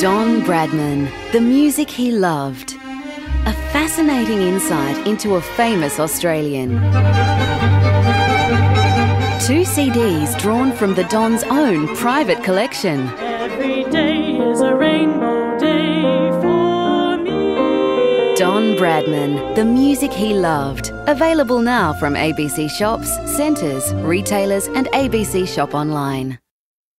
Don Bradman, the music he loved. A fascinating insight into a famous Australian. Two CDs drawn from the Don's own private collection. Every day is a rainbow day for me. Don Bradman, the music he loved. Available now from ABC shops, centres, retailers, and ABC Shop Online.